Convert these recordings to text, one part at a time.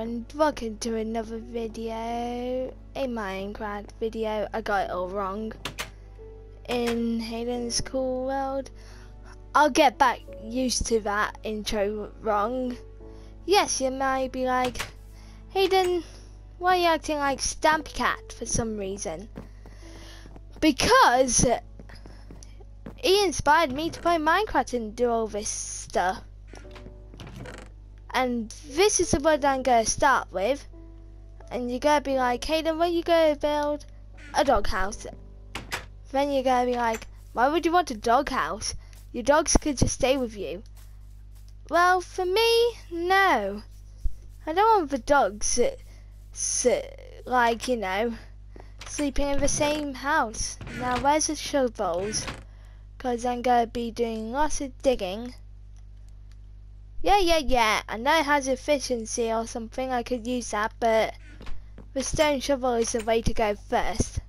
and welcome to another video, a Minecraft video. I got it all wrong. In Hayden's Cool World. I'll get back used to that intro wrong. Yes, you might be like, Hayden, why are you acting like Stampy Cat for some reason? Because he inspired me to play Minecraft and do all this stuff. And this is the word I'm going to start with. And you're going to be like, Hayden, when you going to build a doghouse? Then you're going to be like, why would you want a doghouse? Your dogs could just stay with you. Well, for me, no. I don't want the dogs, like, you know, sleeping in the same house. Now, where's the shovels? Because I'm going to be doing lots of digging. Yeah, yeah, yeah. I know it has efficiency or something. I could use that, but the stone shovel is the way to go first.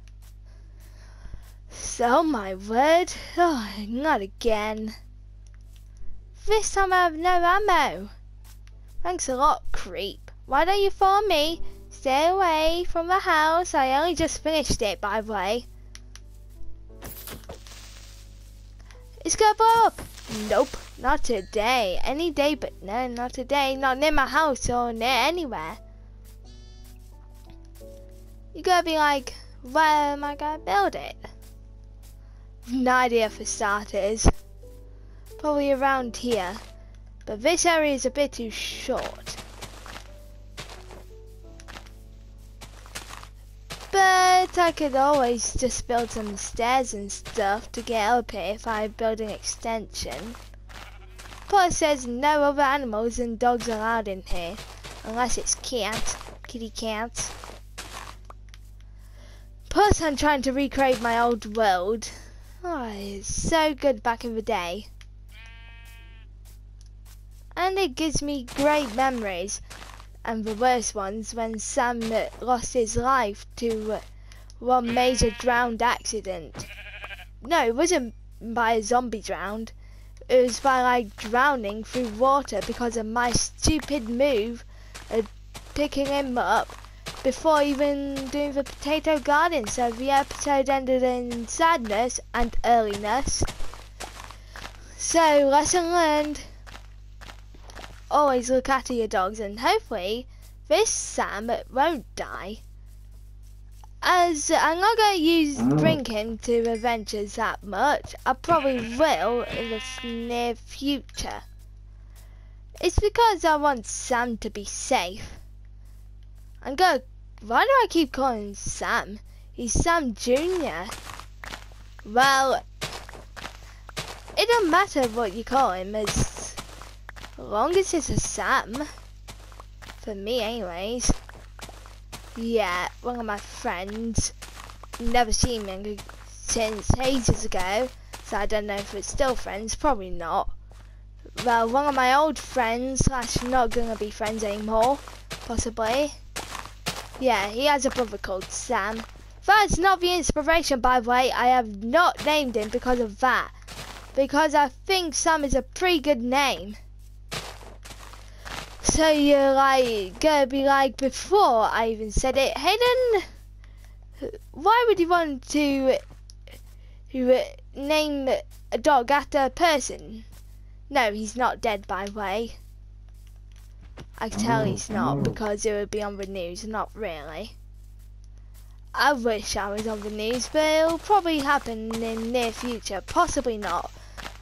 So, oh my word. Oh, not again. This time I have no ammo. Thanks a lot, creep. Why don't you follow me? Stay away from the house. I only just finished it, by the way. It's gonna blow up. Nope, not today. Any day, but no, not today. Not near my house or near anywhere. You gotta be like, where am I gonna build it? No idea for starters. Probably around here. But this area is a bit too short. But I could always just build some stairs and stuff to get up here if I build an extension. Plus says no other animals and dogs are allowed in here. Unless it's cat, kitty cat. Plus I'm trying to recreate my old world. Oh, it's so good back in the day. And it gives me great memories and the worst ones when Sam lost his life to uh, one major drowned accident. No, it wasn't by a zombie drowned. It was by like drowning through water because of my stupid move of picking him up before even doing the potato garden. So the episode ended in sadness and earliness. So lesson learned always look after your dogs and hopefully this Sam won't die. As I'm not going to use mm. drinking to adventures that much, I probably will in the near future. It's because I want Sam to be safe. I'm going why do I keep calling him Sam? He's Sam Jr. Well, it don't matter what you call him, as long as it's a Sam. For me anyways. Yeah, one of my friends. Never seen me since ages ago. So I don't know if we're still friends. Probably not. Well, one of my old friends, slash not gonna be friends anymore. Possibly. Yeah, he has a brother called Sam. That's not the inspiration, by the way. I have not named him because of that. Because I think Sam is a pretty good name. So you're like gonna be like before I even said it, Hayden. Why would you want to name a dog after a person? No, he's not dead, by the way. I can tell he's oh, not because it would be on the news. Not really. I wish I was on the news, but it'll probably happen in the near future. Possibly not.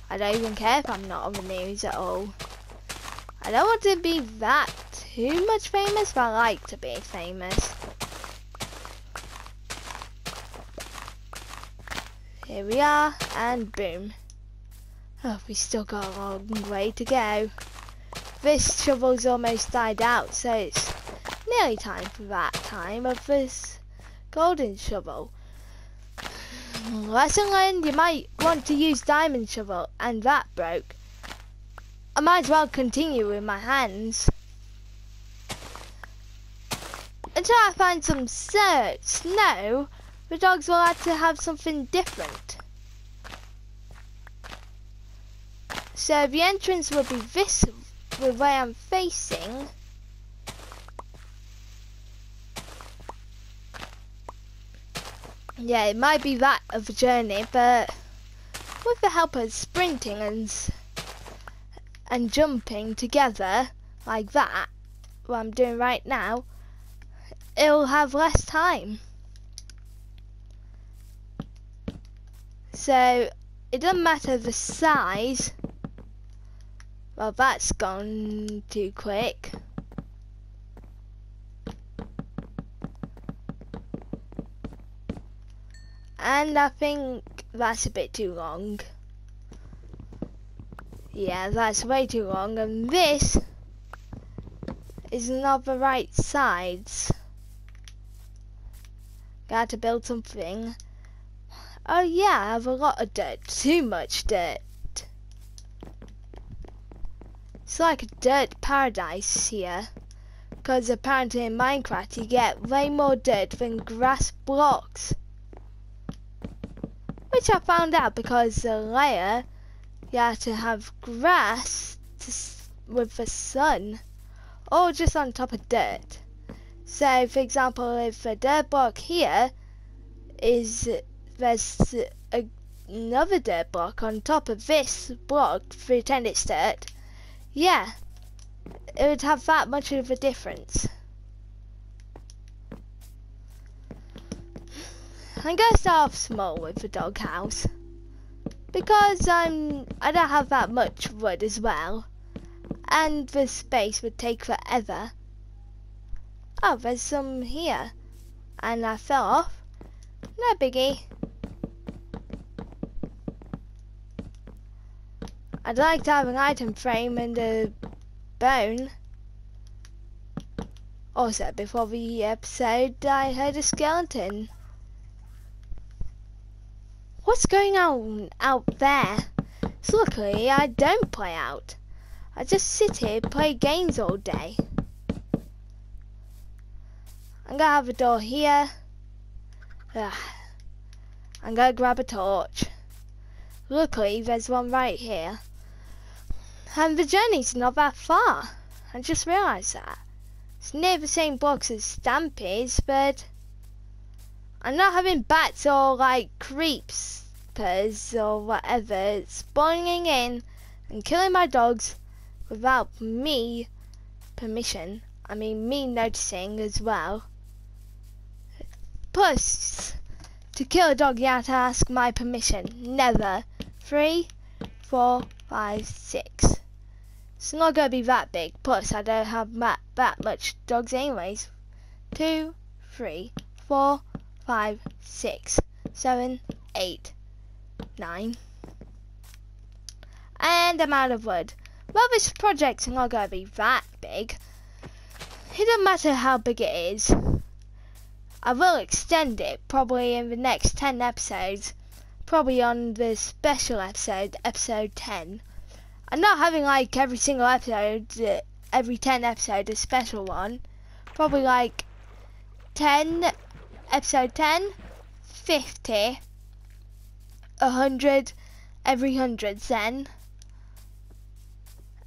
I don't even care if I'm not on the news at all. I don't want to be that too much famous, but I like to be famous. Here we are, and boom. Oh, we still got a long way to go. This shovel's almost died out, so it's nearly time for that time of this golden shovel. Lesson learned, you might want to use diamond shovel, and that broke. I might as well continue with my hands. Until I find some certs. No, the dogs will have to have something different. So the entrance will be this the way I'm facing. Yeah, it might be that of a journey, but with the help of sprinting and and jumping together like that, what I'm doing right now, it'll have less time. So it doesn't matter the size. Well, that's gone too quick. And I think that's a bit too long. Yeah, that's way too long. And this is not the right sides. Got to build something. Oh yeah, I have a lot of dirt. Too much dirt. It's like a dirt paradise here. Because apparently in Minecraft you get way more dirt than grass blocks. Which I found out because the layer you have to have grass to, with the sun. Or just on top of dirt. So for example if a dirt block here is there's a, another dirt block on top of this block pretend it's dirt yeah, it would have that much of a difference. I'm gonna start off small with the doghouse because I'm I don't have that much wood as well, and the space would take forever. Oh, there's some here, and I fell off. No biggie. I'd like to have an item frame and a bone. Also, before the episode, I heard a skeleton. What's going on out there? So luckily, I don't play out. I just sit here, play games all day. I'm gonna have a door here. Ugh. I'm gonna grab a torch. Luckily, there's one right here. And the journey's not that far. I just realised that. It's near the same blocks as Stampy's, but I'm not having bats or like creepers or whatever spawning in and killing my dogs without me permission. I mean me noticing as well. Plus, to kill a dog you have to ask my permission. Never. Three, four, five, six. It's not going to be that big. Plus, I don't have that that much dogs anyways. Two, three, four, five, six, seven, eight, nine. And I'm out of wood. Well, this project's not going to be that big. It doesn't matter how big it is. I will extend it probably in the next 10 episodes. Probably on the special episode, episode 10. I'm not having like every single episode, uh, every 10 episode, a special one. Probably like 10, episode 10, 50, 100, every 100 then.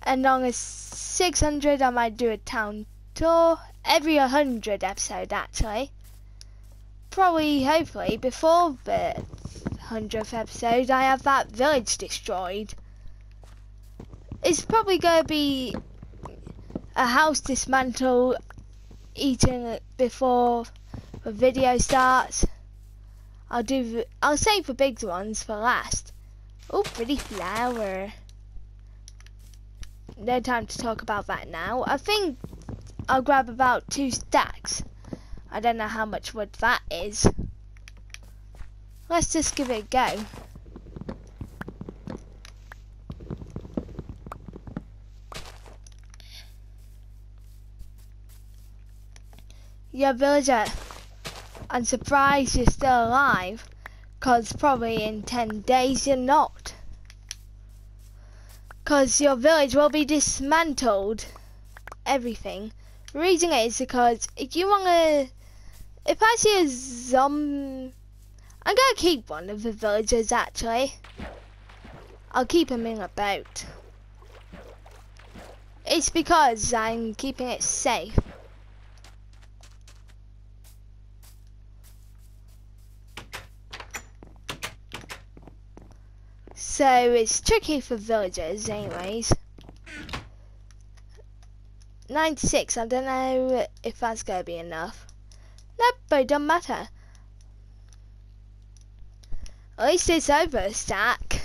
And on a 600, I might do a town tour every 100 episode actually. Probably, hopefully, before the 100th episode, I have that village destroyed it's probably going to be a house dismantle eating it before the video starts. I'll do. I'll save the big ones for last. Oh, pretty flower. No time to talk about that now. I think I'll grab about two stacks. I don't know how much wood that is. Let's just give it a go. Yeah, villager. Uh, I'm surprised you're still alive. Cause probably in 10 days you're not. Cause your village will be dismantled. Everything. The reason is because if you wanna... If I see a zombie... I'm gonna keep one of the villagers actually. I'll keep him in a boat. It's because I'm keeping it safe. So it's tricky for villagers anyways. 96, I don't know if that's going to be enough. Nope, but it doesn't matter. At least it's over a stack.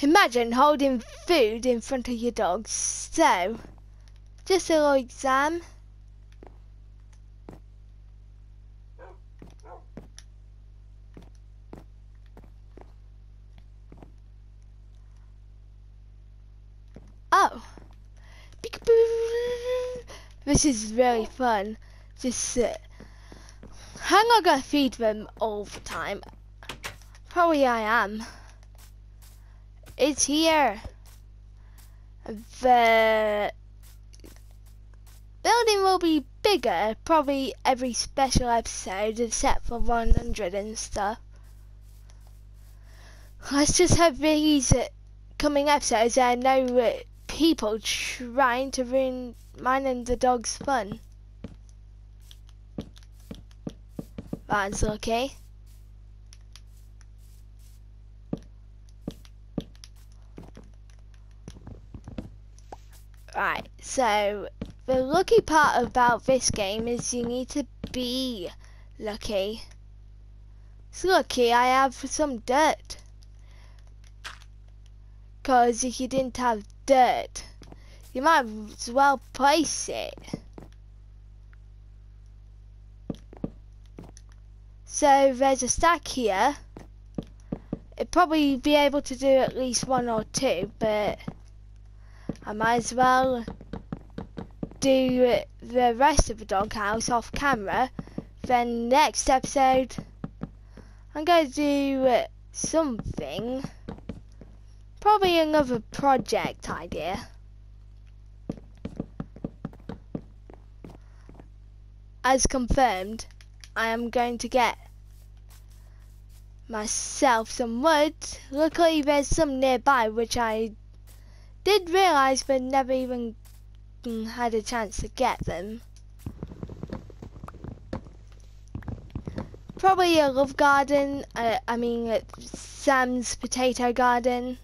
Imagine holding food in front of your dogs. So, just a little exam. Oh. This is really fun. Just sit. I'm not gonna feed them all the time. Probably I am. It's here. The building will be bigger, probably every special episode except for 100 and stuff. Let's just have these coming episodes and no people trying to ruin mine and the dog's fun. That's okay. Right, so the lucky part about this game is you need to be lucky. It's lucky I have some dirt. Because if you didn't have dirt, you might as well place it. So there's a stack here. It'd probably be able to do at least one or two, but I might as well do the rest of the doghouse off camera. Then next episode, I'm going to do something. Probably another project idea. As confirmed, I am going to get myself some wood. Luckily there's some nearby which I did realise but never even had a chance to get them. Probably a love garden, uh, I mean uh, Sam's potato garden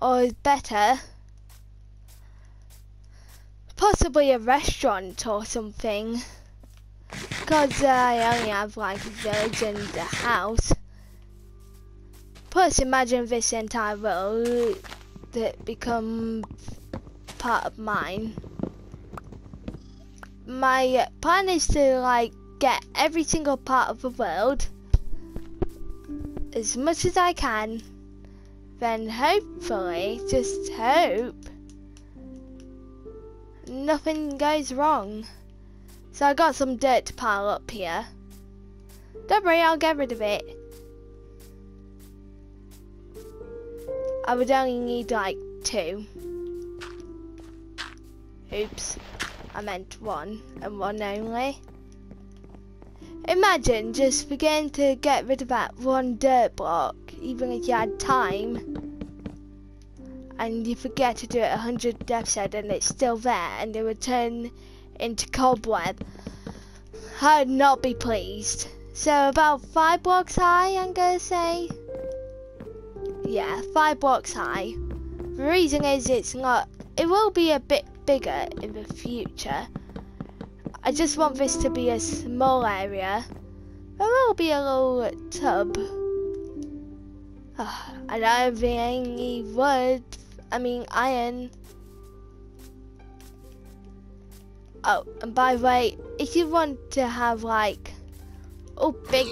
or better, possibly a restaurant or something. Because uh, I only have like a village and a house. Plus, imagine this entire world that become part of mine. My plan is to like get every single part of the world as much as I can then hopefully, just hope, nothing goes wrong. So I got some dirt to pile up here. Don't worry, I'll get rid of it. I would only need like two. Oops, I meant one and one only. Imagine just beginning to get rid of that one dirt block, even if you had time, and you forget to do it a hundred episode and it's still there, and it would turn into cobweb. I'd not be pleased. So about five blocks high, I'm gonna say. Yeah, five blocks high. The reason is it's not. It will be a bit bigger in the future I just want this to be a small area. There will be a little tub. Oh, I don't have any wood. I mean iron. Oh, and by the way, if you want to have like, oh big,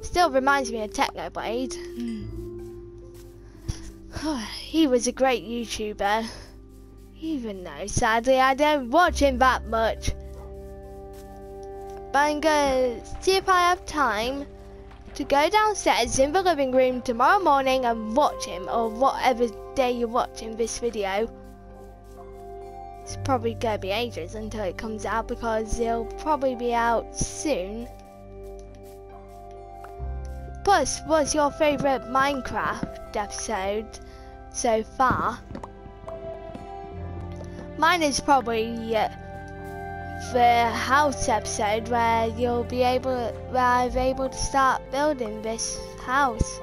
still reminds me of Technoblade. he was a great YouTuber. Even though sadly I don't watch him that much. But I'm gonna see if I have time to go downstairs in the living room tomorrow morning and watch him or whatever day you're watching this video. It's probably gonna be ages until it comes out because it'll probably be out soon. Plus, what's your favourite Minecraft episode so far? Mine is probably uh, the house episode where you'll be able where I'm able to start building this house.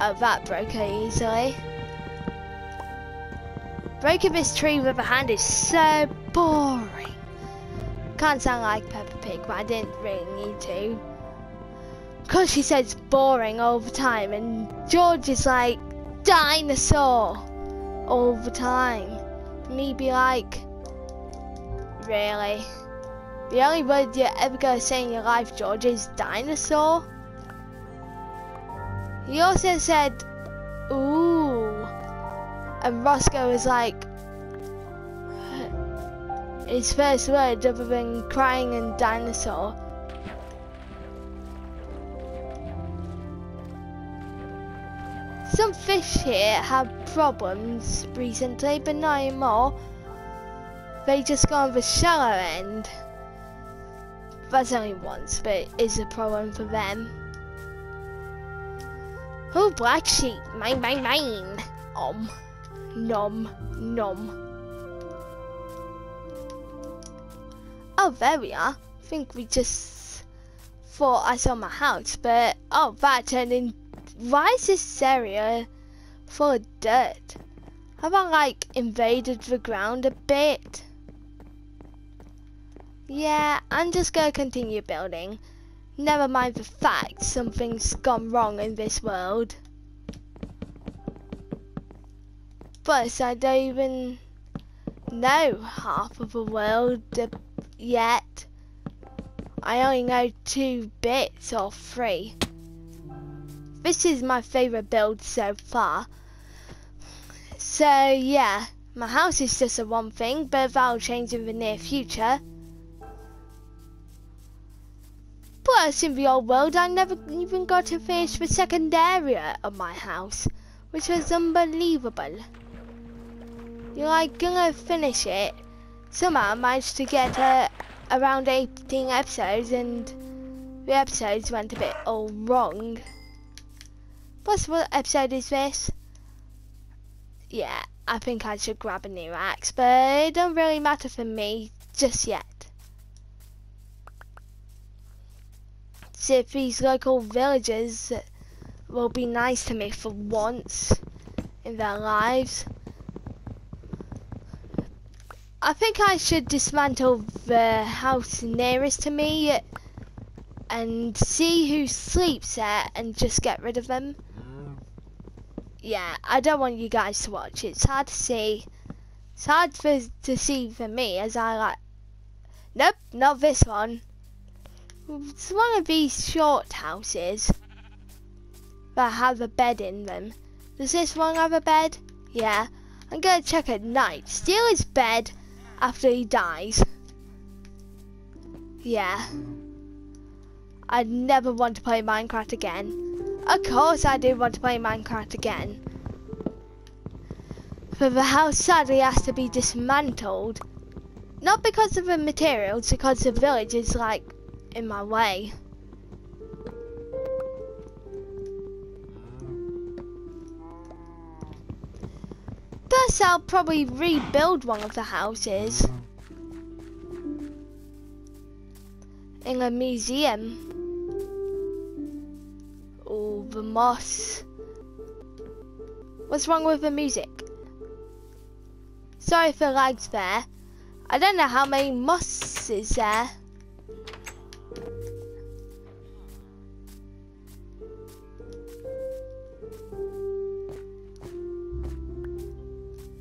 Oh, that broke easily. Breaking this tree with a hand is so boring. Can't sound like Peppa Pig, but I didn't really need to. Because she says boring all the time, and George is like dinosaur all the time. Me be like, really? The only word you're ever gonna say in your life, George, is dinosaur? He also said, ooh. And Roscoe was like, his first word other than crying and dinosaur. Some fish here have problems recently, but not anymore. They just go on the shallow end. That's only once, but it is a problem for them. Oh, black sheep, mine, mine, mine. Om, nom, nom. Oh, there we are. I think we just thought I saw my house, but oh, that turned in. Why is this area full of dirt? Have I like invaded the ground a bit? Yeah, I'm just gonna continue building. Never mind the fact something's gone wrong in this world. Plus, I don't even know half of the world yet. I only know two bits or three. This is my favourite build so far. So yeah, my house is just a one thing, but that'll change in the near future. Plus, in the old world, I never even got to finish the second area of my house, which was unbelievable. You're like gonna finish it. Somehow I managed to get uh, around 18 episodes and the episodes went a bit all wrong. Plus, what episode is this? Yeah, I think I should grab a new axe, but it don't really matter for me just yet. See if these local villagers will be nice to me for once in their lives. I think I should dismantle the house nearest to me and see who sleeps there and just get rid of them. Yeah, I don't want you guys to watch. It. It's hard to see. It's hard for, to see for me as I like... Nope, not this one. It's one of these short houses that have a bed in them. Does this one have a bed? Yeah. I'm gonna check at night. Steal his bed after he dies. Yeah. I'd never want to play Minecraft again. Of course I do want to play Minecraft again. But the house sadly has to be dismantled. Not because of the materials, because the village is like in my way. Plus, I'll probably rebuild one of the houses in a museum. Oh, the moss. What's wrong with the music? Sorry for lags there. I don't know how many moss is there.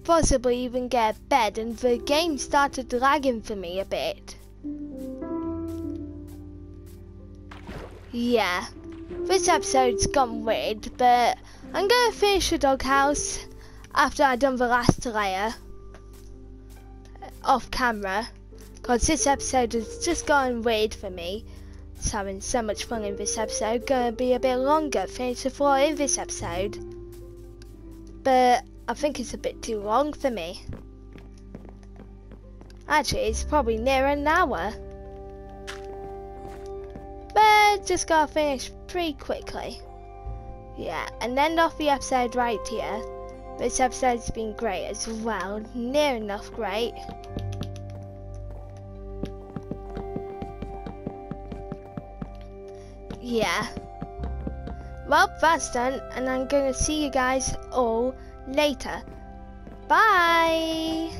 possibly even get a bed and the game started lagging for me a bit. Yeah, this episode's gone weird, but I'm gonna finish the doghouse after I've done the last layer off camera because this episode has just gone weird for me. Having so much fun in this episode, gonna be a bit longer, finish the floor in this episode. But I think it's a bit too long for me. Actually, it's probably near an hour. Just gotta finish pretty quickly. Yeah, and end off the episode right here This episode's been great as well. Near enough great. Yeah. Well, that's done, and I'm going to see you guys all later. Bye!